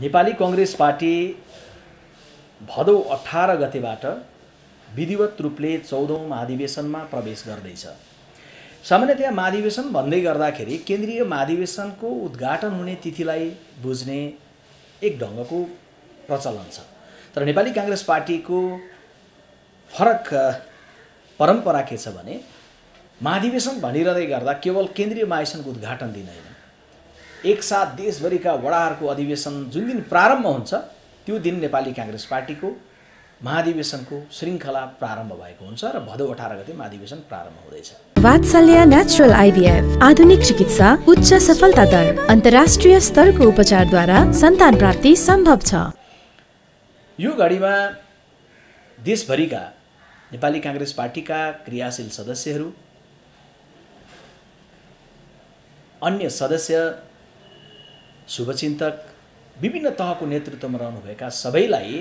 Nepali Congress party भदौ अठार गतेबाट विधिवत रूपले चौधौँ महाधिवेशनमा प्रवेश गर्दैछ। सामान्यतया महाधिवेशन भन्दै गर्दाखेरि केन्द्रीय महाधिवेशनको उद्घाटन हुने तिथिलाई बुझ्ने एक ढङ्गको प्रचलन छ। तर नेपाली काङ्ग्रेस पार्टीको फरक परम्परा के छ भने महाधिवेशन भनिरहँदै गर्दा केवल केन्द्रीय महाधिवेशनको उद्घाटन दिन होइन एकसाथ देशभरिका वडाहरूको अधिवेशन जुन दिन प्रारम्भ हुन्छ त्यो दिन नेपाली काङ्ग्रेस पार्टीको महाधिवेशनको श्रृङ्खला प्रारम्भ भएको हुन्छ र भदौ अठार गते महाधिवेशन प्रारम्भ हुँदैछ। वात्सल्य नेचुरल आइभीएफ आधुनिक चिकित्सा उच्च सफलता दर अन्तर्राष्ट्रिय स्तरको उपचारद्वारा सन्तान प्राप्ति सम्भव छ। यो घडीमा देशभरिका नेपाली काङ्ग्रेस पार्टीका क्रियाशील सदस्यहरू अन्य सदस्य शुभचिन्तक विभिन्न तहको नेतृत्वमा रहनुभएका सबैलाई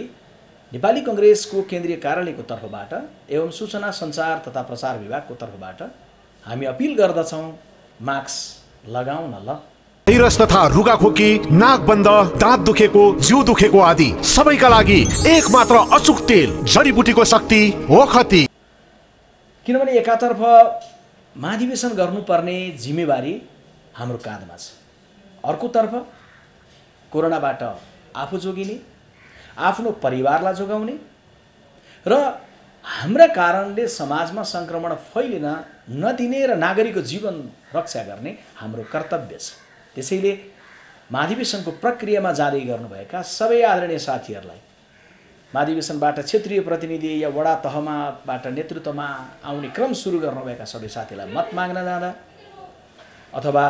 नेपाली कङ्ग्रेसको केन्द्रीय कार्यालयको तर्फबाट एवं सूचना सञ्चार तथा प्रसार विभागको तर्फबाट हामी अपिल गर्दछौँ मास्क लगाउन ल। भाइरस तथा रुगाखोकी नाक बन्द दाँत दुखेको जिउ दुखेको आदि सबैका लागि एक मात्र अचुक तेल जडीबुटीको शक्ति ओखती किनभने एकातर्फ महाधिवेशन गर्नुपर्ने जिम्मेवारी हाम्रो काँधमा छ। अर्कोतर्फ कोरोनाबाट आफू जोगिने आफ्नो परिवारलाई जोगाउने र हाम्रा कारणले समाजमा सङ्क्रमण फैलिन नदिने र नागरिकको जीवन रक्षा गर्ने हाम्रो कर्तव्य छ। त्यसैले महाधिवेशनको प्रक्रियामा जारी गर्नुभएका सबै आदरणीय साथीहरूलाई महाधिवेशनबाट क्षेत्रीय प्रतिनिधि या वडा तहमाबाट नेतृत्वमा आउने क्रम सुरु गर्नुभएका सबै साथीलाई मत माग्न जाँदा अथवा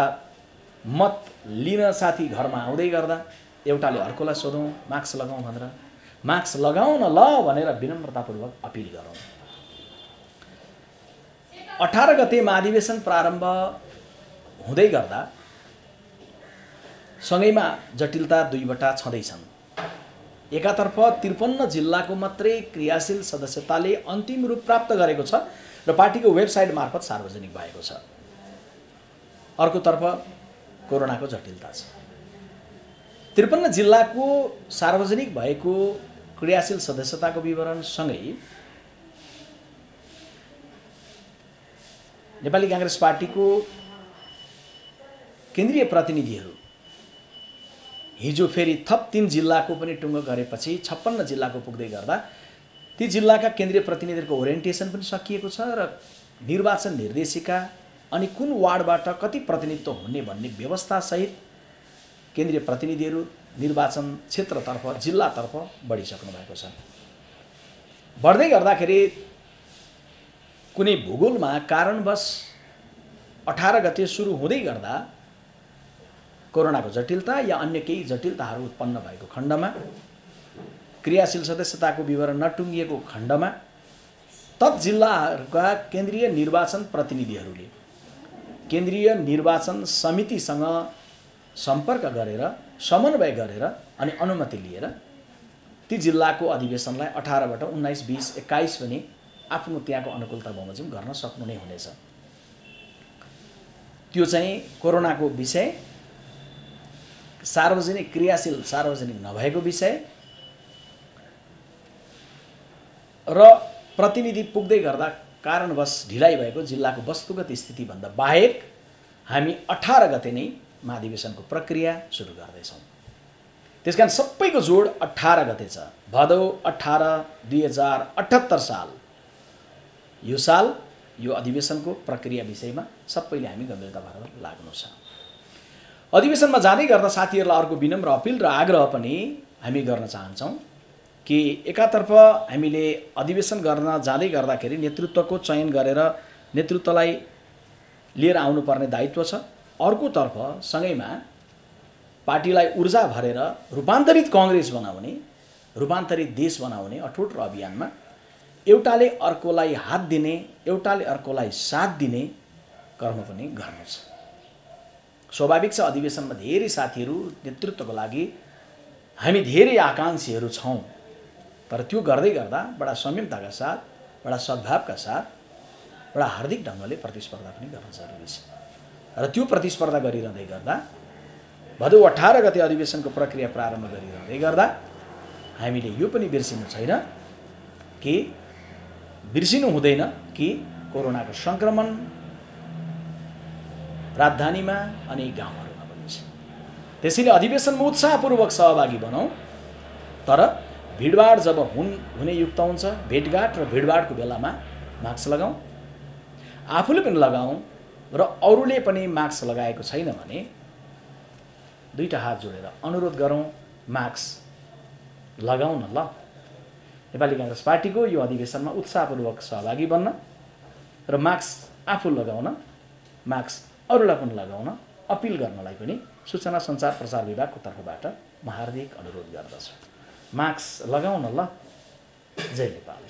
मत लिन साथी घरमा आउँदै गर्दा एउटाले अर्कोलाई सोधौँ मास्क लगाउँ भनेर। मास्क लगाउन ल भनेर विनम्रतापूर्वक अपिल गरौँ। अठार गते महाधिवेशन प्रारम्भ हुँदै गर्दा सँगैमा जटिलता दुईवटा छँदैछन्। एकातर्फ त्रिपन्न जिल्लाको मात्रै क्रियाशील सदस्यताले अन्तिम रूप प्राप्त गरेको छ र पार्टीको वेबसाइट मार्फत सार्वजनिक भएको छ। अर्कोतर्फ कोरोनाको जटिलता छ। त्रिपन्न जिल्लाको सार्वजनिक भएको क्रियाशील सदस्यताको विवरणसँगै नेपाली काङ्ग्रेस पार्टीको केन्द्रीय प्रतिनिधिहरू हिजो फेरि थप तिन जिल्लाको पनि टुङ्गो गरेपछि छप्पन्न जिल्लाको पुग्दै गर्दा ती जिल्लाका केन्द्रीय प्रतिनिधिहरूको ओरिएन्टेसन पनि सकिएको छ र निर्वाचन निर्देशिका अनि कुन वार्डबाट कति प्रतिनिधित्व हुने भन्ने व्यवस्थासहित केन्द्रीय प्रतिनिधिहरू निर्वाचन क्षेत्रतर्फ जिल्लातर्फ बढिसक्नु भएको छ। बढ्दै गर्दाखेरि कुनै भूगोलमा कारणवश अठार गते सुरु हुँदै गर्दा कोरोनाको जटिलता या अन्य केही जटिलताहरू उत्पन्न भएको खण्डमा क्रियाशील सदस्यताको विवरण नटुङ्गिएको खण्डमा तत् जिल्लाहरूका केन्द्रीय निर्वाचन प्रतिनिधिहरूले केन्द्रीय निर्वाचन समितिसँग सम्पर्क गरेर समन्वय गरेर अनि अनुमति लिएर ती जिल्लाको अधिवेशनलाई अठारबाट उन्नाइस बिस एक्काइस पनि आफ्नो त्यहाँको अनुकूलता बमोजिम गर्न सक्नु नै हुनेछ। त्यो चाहिँ कोरोनाको विषय सार्वजनिक क्रियाशील सार्वजनिक नभएको विषय र प्रतिनिधि पुग्दै गर्दा कारणवश ढिलाइ भएको जिल्लाको वस्तुगत स्थितिभन्दा बाहेक हामी अठार गते नै महाधिवेशनको प्रक्रिया सुरु गर्दैछौँ। त्यस कारण सबैको जोड अठार गते छ। भदौ अठार दुई हजार अठहत्तर साल। यो साल यो अधिवेशनको प्रक्रिया विषयमा सबैले हामी गम्भीरता भएर लाग्नु छ। अधिवेशनमा जाँदै गर्दा साथीहरूलाई अर्को विनम्र अपिल र आग्रह पनि हामी गर्न चाहन्छौँ। कि एकातर्फ हामीले अधिवेशन गर्न जाँदै गर्दाखेरि नेतृत्वको चयन गरेर नेतृत्वलाई लिएर आउनुपर्ने दायित्व छ। अर्कोतर्फ सँगैमा पार्टीलाई ऊर्जा भरेर रूपान्तरित कङ्ग्रेस बनाउने रूपान्तरित देश बनाउने अठोट र अभियानमा एउटाले अर्कोलाई हात दिने एउटाले अर्कोलाई साथ दिने कर्म पनि गर्नु छ। स्वाभाविक छ अधिवेशनमा धेरै साथीहरू नेतृत्वको लागि हामी धेरै आकाङ्क्षीहरू छौँ। तर त्यो गर्दै गर्दा बडा संयमताका साथ बडा सद्भावका साथ बडा हार्दिक ढङ्गले प्रतिस्पर्धा पनि गर्न जरुरी छ। र त्यो प्रतिस्पर्धा गरिरहँदै गर्दा भदौ अठार गते अधिवेशनको प्रक्रिया प्रारम्भ गरिरहँदै गर्दा हामीले यो पनि बिर्सिनु छैन कि बिर्सिनु हुँदैन कि कोरोनाको सङ्क्रमण राजधानीमा अनि गाउँहरूमा पनि छ। त्यसैले अधिवेशनमा उत्साहपूर्वक सहभागी बनाउँ तर भिडभाड जब हुन् हुने युक्त हुन्छ भेटघाट र भिडभाडको बेलामा मास्क लगाउँ आफूले पनि लगाउँ र अरूले पनि मास्क लगाएको छैन भने दुईवटा हात जोडेर अनुरोध गरौँ मास्क लगाउँ न ल। नेपाली काङ्ग्रेस पार्टीको यो अधिवेशनमा उत्साहपूर्वक सहभागी बन्न र मास्क आफू लगाउन मास्क अरूलाई पनि लगाउन अपिल गर्नलाई पनि सूचना सञ्चार प्रसार विभागको तर्फबाट म हार्दिक अनुरोध गर्दछु। मास्क लगाउन ल जय नेपाल